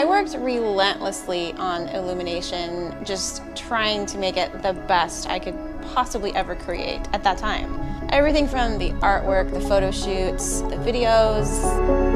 I worked relentlessly on Illumination, just trying to make it the best I could possibly ever create at that time. Everything from the artwork, the photo shoots, the videos.